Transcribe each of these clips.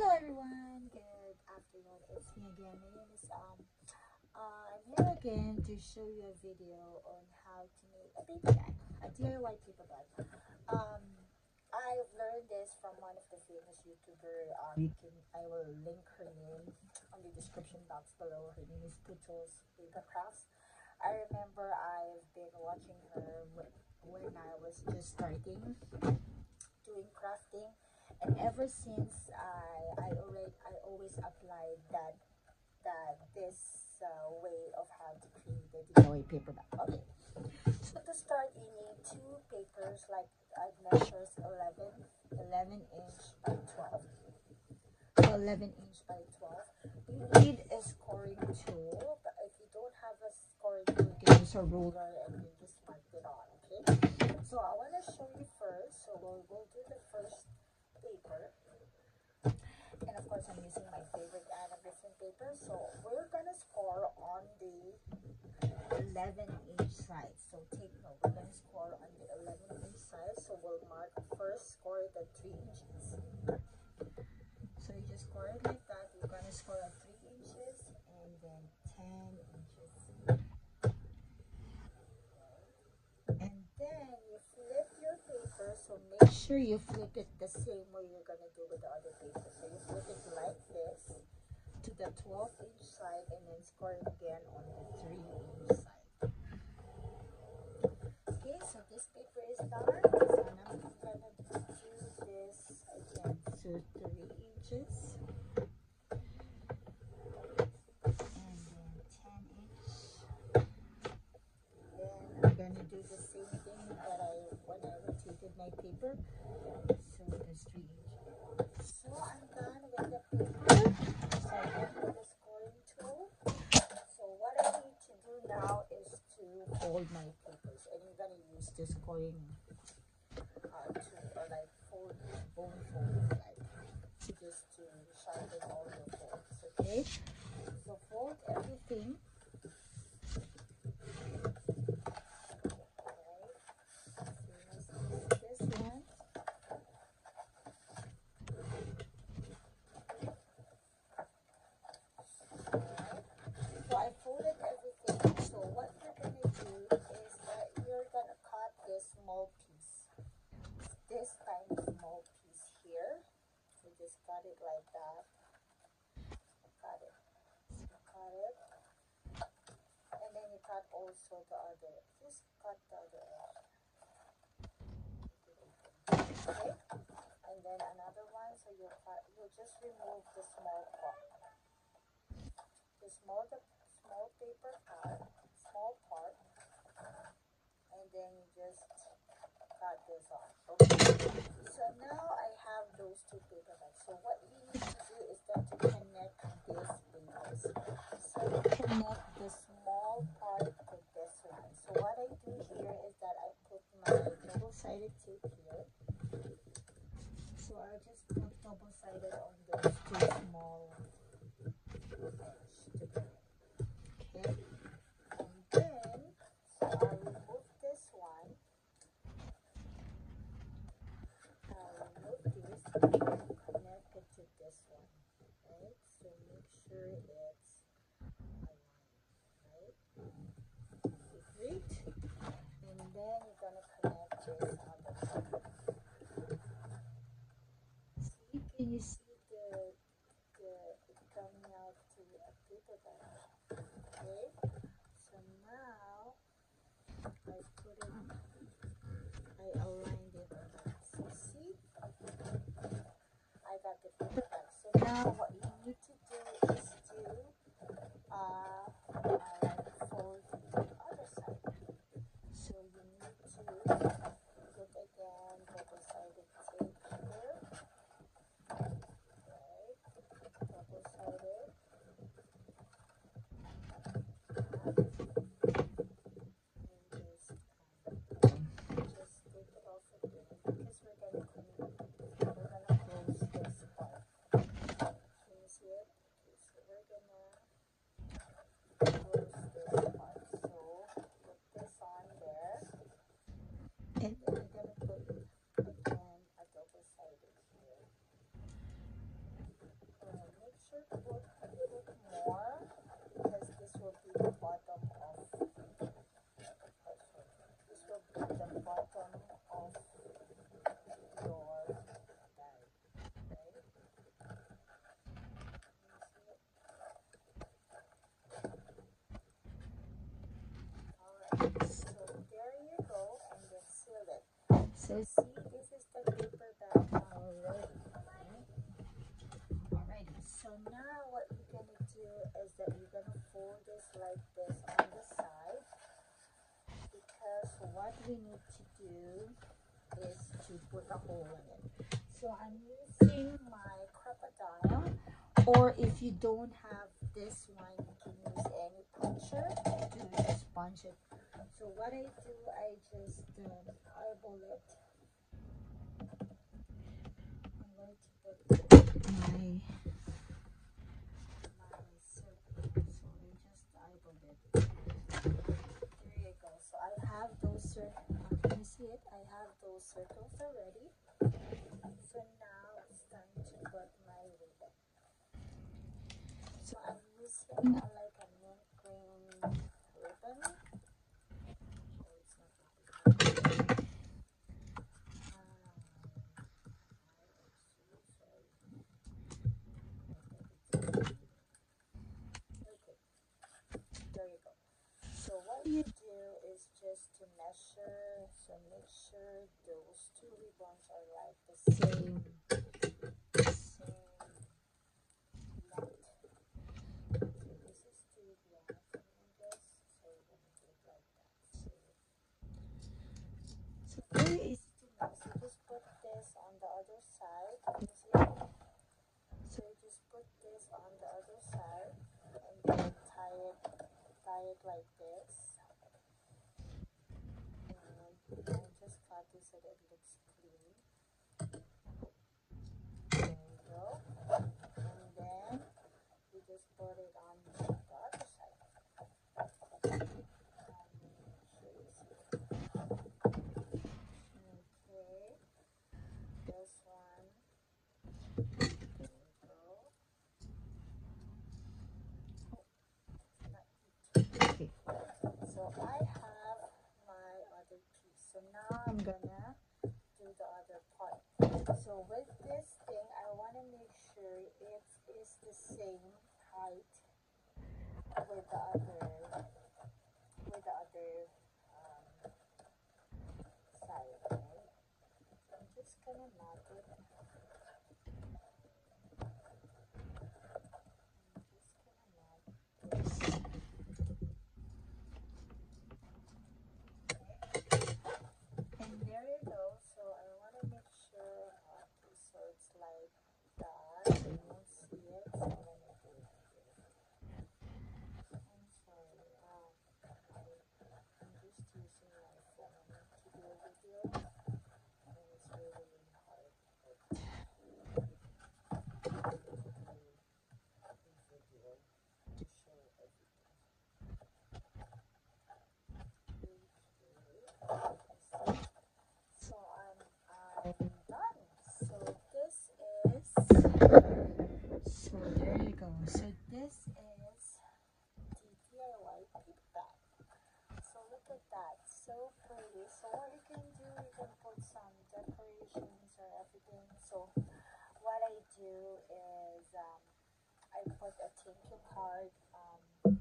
Hello everyone, good afternoon. It's me again. My name is um uh, I'm here again to show you a video on how to make a paper bag, a DIY paper bag. Um I've learned this from one of the famous YouTuber. Um, you can I will link her name on the description box below. Her name is Pootles Paper Crafts. I remember I've been watching her when, when I was just starting doing crafting and ever since I I already I always applied that that this uh, way of how to create the DIY paper bag. Okay, so to start you need two papers like I measures 11 11 inch by 12 11 inch by 12 you need a scoring tool but if you don't have a scoring tool you can use a ruler and you just mark it on okay? So I want to show you first so we'll, we'll do the first course, I'm using my favorite Anna paper. So we're gonna score on the 11 inch side. So take note, we're gonna score on the 11 inch side. So we'll mark first score at 3 inches. So you just score it like that. You're gonna score at 3 inches and then 10 inches. And then you flip your paper. So make sure you flip it the same way you're gonna do with the other paper. So you flip it like this to the 12 inch side and then score it again on the 3 inch side. Okay, so this paper is done. So now I'm gonna do this again to 3 inches. And then 10 inch. Then I'm gonna do the same thing that I when I rotated my paper. So that's 3 inch. So I'm done with the paper. So I went with the scoring tool. So what I need to do now is to fold my papers. And you're gonna use the scoring uh, tool or like fold bone fold like just to sharpen all the folds. Okay? So fold everything. This one. So I folded everything. So what you're gonna do is that you're gonna cut this small piece. This tiny small piece here. So just cut it like that. Cut it. Cut it. And then you cut also the other. Just cut the other. Okay. And then another one. So you cut. You just remove the small part. The small the small paper part, small part, and then you just cut this off. Okay. So now I those two paper bags. So what you need to do is that to connect these papers. So connect the small part to this one. So what I do here is that I put my double-sided tape here. So I just put double-sided on those two small edge together. Okay. And then so I'll remove this one. I'll remove this and then connect it to this one. Right? So make sure it's aligned. Right? Okay, great. And then you're gonna connect this on the top. See, can you see the the it coming out to a paper bag? Okay. So now I put it I aligned it. So see? I got the paper bag. So now what you need to do is to uh, uh like fold the other side. So you need to so So there you go, and then seal it. So see, this is the paper bag already. Alrighty. So now what you're gonna do is that you're gonna fold this like this on the side because what we need to do is to put a hole in it. So I'm using my Crop-A-Dile or if you don't have this one you can use any puncher to punch it. So what I do I just um, eyeball it. I'm going to put my my circle. So I just eyeball it. There you go. So I have those circles. Can you see it? I have those circles already. So now it's time to put my ribbon. So I'm using a, like a mint green ribbon. Oh, it's not that Okay, there you go. So what you do is just to measure, so make sure those two ribbons are like the same, same length. So this is too long for me, I guess. So we're gonna do it like that. So, so very easy to know. So just put this on the other side. You see? So you just put this on the other side and then tie it tie it like this. And I just cut it so that it looks clean. There you go. And then you just put it on the other side. Um, show you see. Okay. This one. There you go. Okay. So I have my other piece. So now I'm gonna do the other part. So with this thing, I want to make sure it is the same height with the other with the other um, side. Right? So I'm just gonna knot it. I'm just gonna knot this. And there you go. So I want to make sure uh, so it's like that. You won't see it. So let me do it here. I'm sorry. Um, I, I'm just using my phone to do a video. And it's really, really hard. But I need to do a video to show everything. So I'm, I'm done. So this is, so there you go. So this is DIY bag. So look at that, so pretty. So what you can do, you can put some decorations or everything. So what I do is um, I put a thank you card um,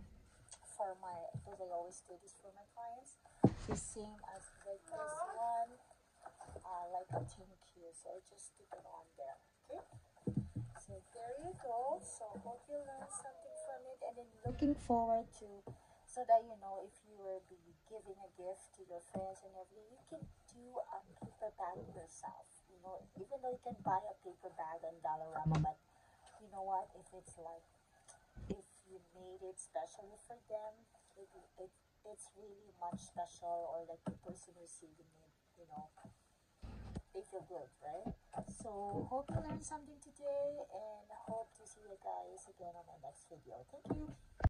for my, because I always do this for my clients the same as with this one, uh, like a thank you. So I just stick it on there. Okay. So there you go. So hope you learned something from it, and then looking forward to, so that you know if you will be giving a gift to your friends and everything, you can do a paper bag yourself. You know, even though you can buy a paper bag on Dollarama, but you know what? If it's like if you made it specially for them, it, it it's really much special or like the person receiving it, you know, they feel good, right? So hope you learned something today and hope to see you guys again on my next video. Thank you.